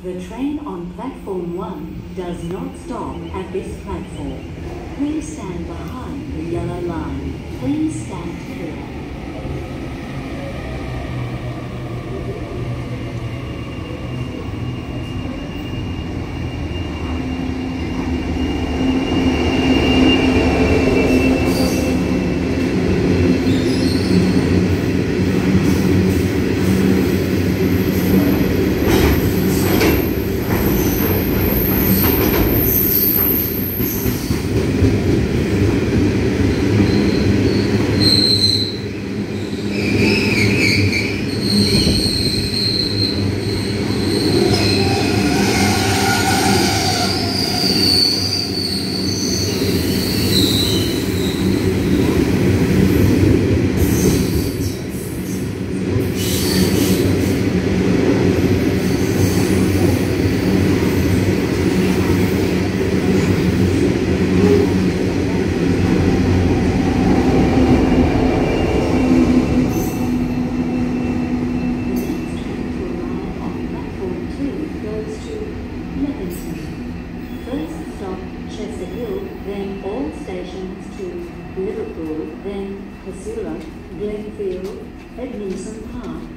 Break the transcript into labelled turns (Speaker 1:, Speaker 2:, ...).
Speaker 1: The train on platform 1 does not stop at this platform. Please stand behind the yellow line. Please stand clear. The next train to arrive on platform 2 goes to Leppington. First stop Chester Hill, then all stations to Liverpool, then Casula, Glenfield, Edmondson Park.